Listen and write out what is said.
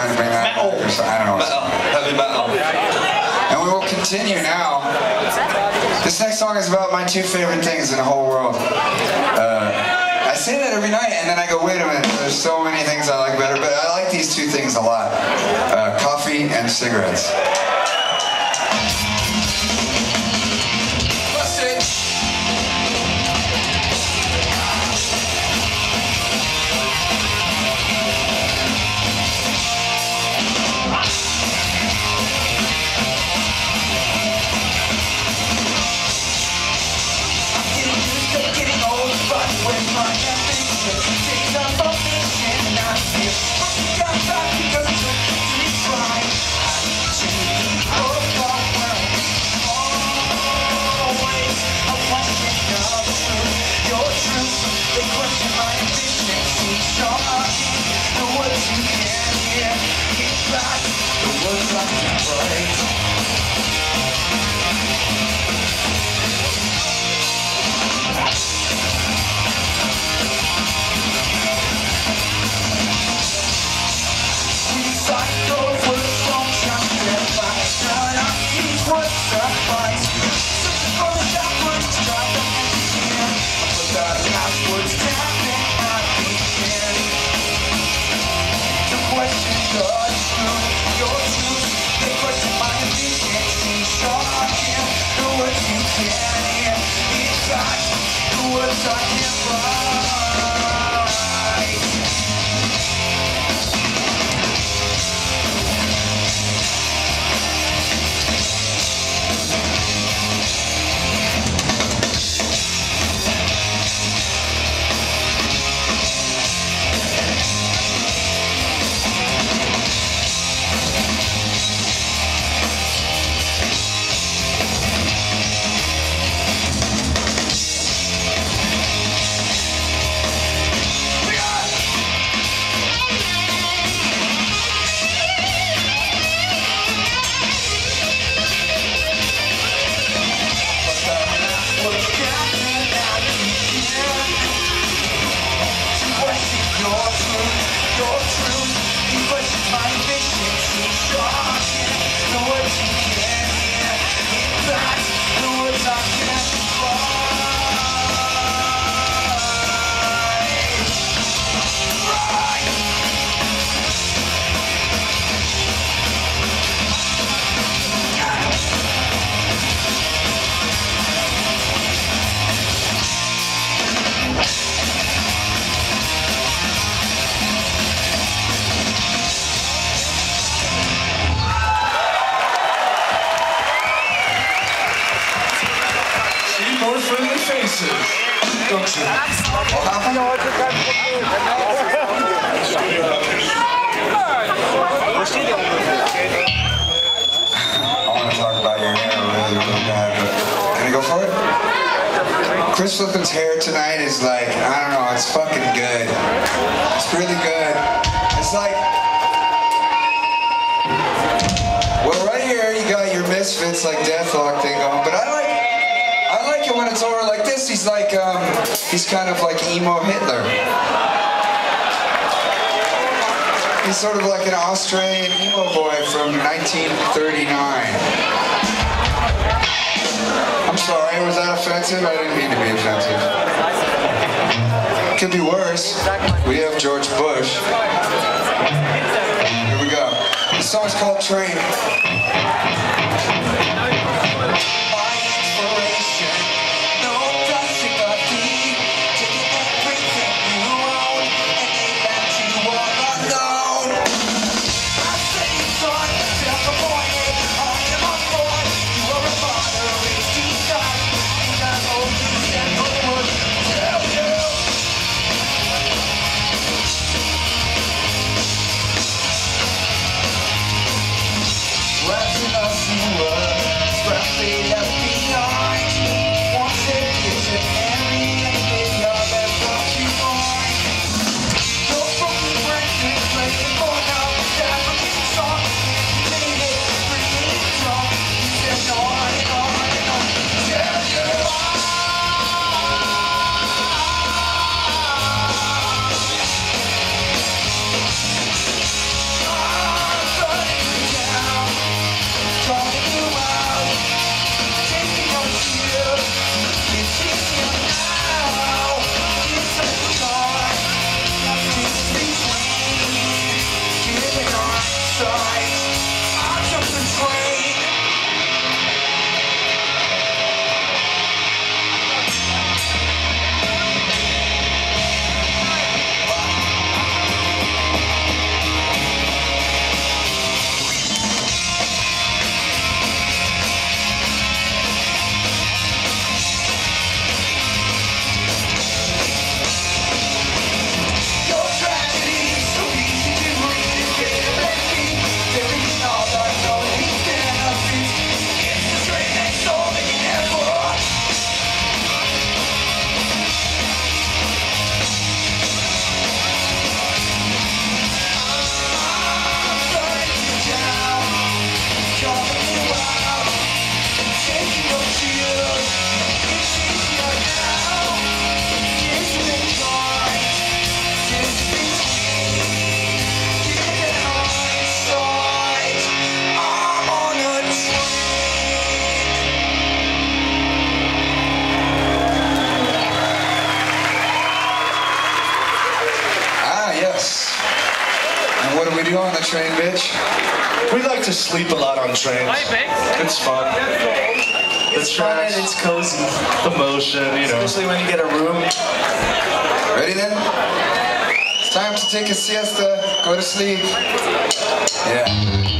trying to bring that Metal. or. I don't know. Metal. Heavy metal. And we will continue now. This next song is about my two favorite things in the whole world. Uh, I say that every night, and then I go, wait a minute, there's so many things I like better, but I like these two things a lot. Uh, coffee and cigarettes. I can't write. Chris Flippin's hair tonight is like, I don't know, it's fucking good. It's really good. It's like, well, right here you got your Misfits like Devilock thing going, but I it when it's over like this. He's like, um, he's kind of like emo Hitler. He's sort of like an Australian emo boy from 1939. I'm sorry, was that offensive? I didn't mean to be offensive. Could be worse. We have George Bush. Here we go. This song's called Train. We like to sleep a lot on trains. It's fun. It's fun and it's cozy, The motion, you know. especially when you get a room. Ready then? It's time to take a siesta, go to sleep. Yeah.